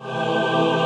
Oh.